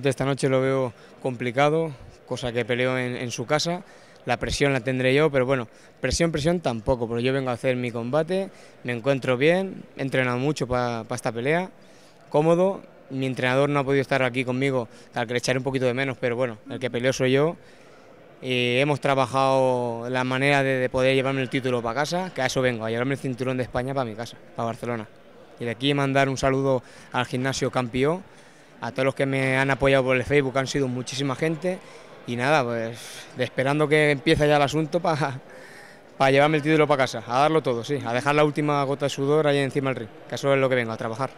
combate esta noche lo veo complicado, cosa que peleo en, su casa. La presión la tendré yo, pero bueno, presión, presión tampoco, porque yo vengo a hacer mi combate, me encuentro bien, he entrenado mucho para esta pelea, cómodo. Mi entrenador no ha podido estar aquí conmigo, al que le echaré un poquito de menos, pero bueno, el que peleo soy yo. Y hemos trabajado la manera de, poder llevarme el título para casa, que a eso vengo, a llevarme el cinturón de España para mi casa, para Barcelona. Y de aquí mandar un saludo al gimnasio campeón, a todos los que me han apoyado por el Facebook, han sido muchísima gente. Y nada, pues esperando que empiece ya el asunto para para llevarme el título para casa, a darlo todo, sí, a dejar la última gota de sudor ahí encima del ring, que eso es lo que vengo, a trabajar.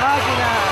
máquina.